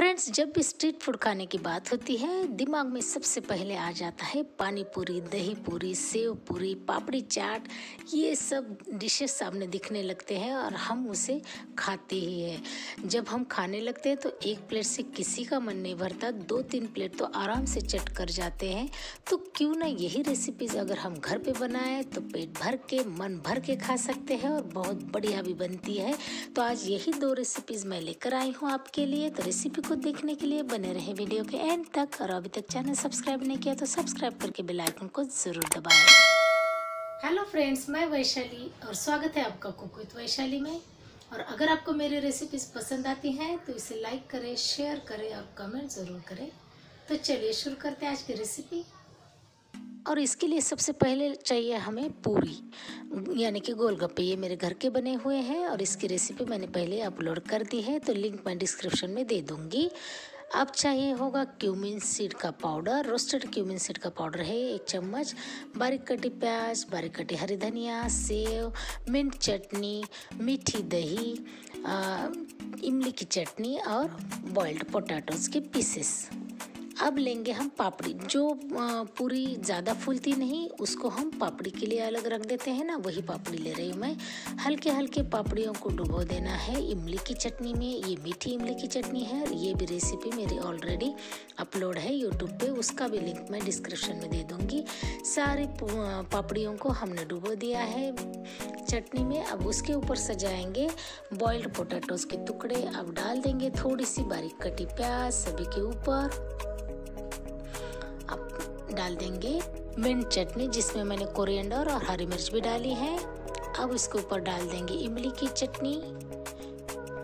Friends जब भी street food खाने की बात होती है, दिमाग में सबसे पहले आ जाता है पानी पूरी दही पूरी सेव पूरी पापड़ी चाट। ये सब डिशेस सामने दिखने लगते हैं और हम उसे खाते ही हैं। जब हम खाने लगते हैं तो एक प्लेट से किसी का मन नहीं भरता। दो तीन प्लेट तो आराम से चट कर जाते हैं। तो क्यों ना यही रेसिपीज़ अगर हम घर पे बनाएँ तो पेट भर के, मन भर के खा सकते हैं और बहुत बढ़िया भी बनती है। तो आज यही दो रेसिपीज़ मैं लेकर आई हूँ आपके लिए। तो रेसिपी को देखने के लिए बने रहे वीडियो के एंड तक। और अभी तक चैनल सब्सक्राइब नहीं किया तो सब्सक्राइब करके बेल आइकन को ज़रूर दबाएँ। हेलो फ्रेंड्स मैं वैशाली और स्वागत है आपका कुक विथ वैशाली में। और अगर आपको मेरी रेसिपीज़ पसंद आती हैं तो इसे लाइक करें शेयर करें और कमेंट ज़रूर करें। तो चलिए शुरू करते हैं आज की रेसिपी और इसके लिए सबसे पहले चाहिए हमें पूरी, यानी कि गोलगप्पे। ये मेरे घर के बने हुए हैं और इसकी रेसिपी मैंने पहले अपलोड कर दी है तो लिंक मैं डिस्क्रिप्शन में दे दूँगी। अब चाहिए होगा क्यूमिन सीड का पाउडर रोस्टेड क्यूमिन सीड का पाउडर है एक चम्मच। बारीक कटी प्याज, बारीक कटी हरी धनिया, सेव मिंट चटनी, मीठी दही इमली की चटनी और बॉइल्ड पोटैटोज के पीसेस अब लेंगे हम पापड़ी। जो पूरी ज़्यादा फूलती नहीं, उसको हम पापड़ी के लिए अलग रख देते हैं ना, वही पापड़ी ले रही हूँ मैं। हल्के हल्के पापड़ियों को डुबो देना है इमली की चटनी में। ये मीठी इमली की चटनी है, ये भी रेसिपी मेरी ऑलरेडी अपलोड है यूट्यूब पे, उसका भी लिंक मैं डिस्क्रिप्शन में दे दूँगी। सारी पापड़ियों को हमने डुबो दिया है। चटनी में अब उसके ऊपर सजाएँगे बॉइल्ड पोटैटोज के टुकड़े। अब डाल देंगे थोड़ी सी बारीक कटी प्याज सभी के ऊपर। डाल देंगे। मिंट चटनी, जिसमें मैंने कोरिएंडर और हरी मिर्च भी डाली है। अब इसके ऊपर डाल देंगे इमली की चटनी।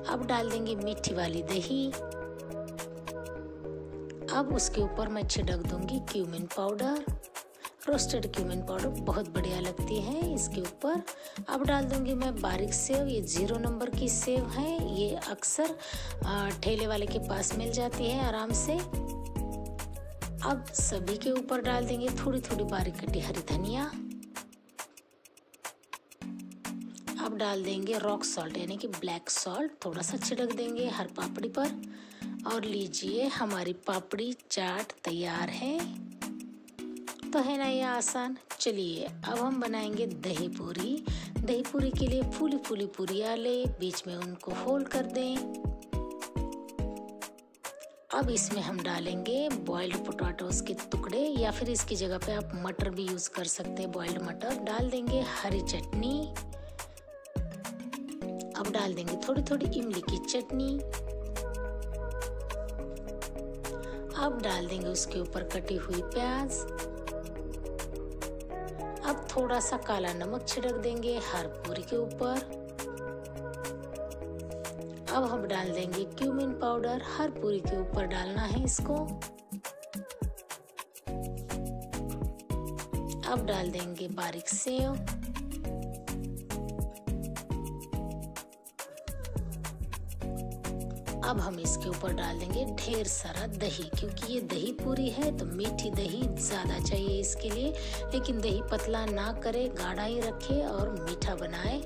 अब डाल देंगे मीठी वाली दही। अब उसके ऊपर मैं छिड़क दूँगी cumin powder. Roasted cumin powder बहुत बढ़िया लगती है इसके ऊपर। अब डाल दूँगी मैं बारीक सेव, ये ज़ीरो नंबर की सेव है। ये अक्सर ठेले वाले के पास मिल जाती है आराम से। अब सभी के ऊपर डाल देंगे थोड़ी थोड़ी बारीक कटी हरी धनिया। अब डाल देंगे रॉक सॉल्ट यानी कि ब्लैक सॉल्ट थोड़ा सा छिड़क देंगे हर पापड़ी पर। और लीजिए, हमारी पापड़ी चाट तैयार है। तो है ना ये आसान? चलिए, अब हम बनाएँगे दही पूरी। दही पूरी के लिए फूली फूली पूरिया ले बीच में उनको होल कर दें। अब इसमें हम डालेंगे बॉइल्ड पोटैटोज के टुकड़े या फिर इसकी जगह पे आप मटर भी यूज़ कर सकते हैं बॉइल्ड मटर। डाल देंगे हरी चटनी। अब डाल देंगे थोड़ी थोड़ी इमली की चटनी। अब डाल देंगे उसके ऊपर कटी हुई प्याज। अब थोड़ा सा काला नमक छिड़क देंगे हर पूरी के ऊपर। अब हम डाल देंगे क्यूमिन पाउडर हर पूरी के ऊपर डालना है इसको। अब डाल देंगे बारीक सेव। अब हम इसके ऊपर डाल देंगे ढेर सारा दही, क्योंकि ये दही पूरी है तो मीठी दही ज़्यादा चाहिए इसके लिए। लेकिन दही पतला ना करे, गाढ़ा ही रखे और मीठा बनाए,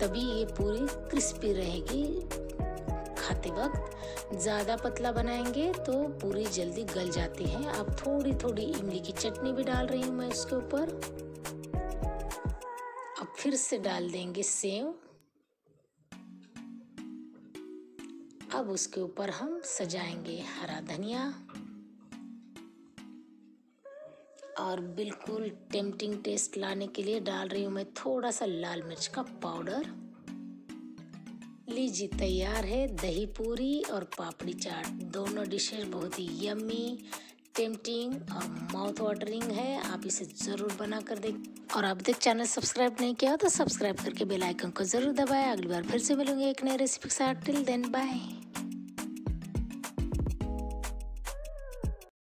तभी ये पूरी क्रिस्पी रहेगी। खाते वक्त ज़्यादा पतला बनाएँगे तो पूरी जल्दी गल जाती है। अब थोड़ी थोड़ी इमली की चटनी भी डाल रही हूँ मैं इसके ऊपर। अब फिर से डाल देंगे सेव। अब उसके ऊपर हम सजाएँगे हरा धनिया। और बिल्कुल टेम्पटिंग टेस्ट लाने के लिए डाल रही हूँ मैं थोड़ा सा लाल मिर्च का पाउडर। लीजिए तैयार है, दही पूरी और पापड़ी चाट। दोनों डिशेज बहुत ही यम्मी टेम्पटिंग और माउथ वाटरिंग है। आप इसे ज़रूर बना कर देख। और अब तक चैनल सब्सक्राइब नहीं किया हो तो सब्सक्राइब करके बेल आइकन को ज़रूर दबाएँ। अगली बार फिर से मिलूँगे एक नई रेसिपी के साथ। Till then bye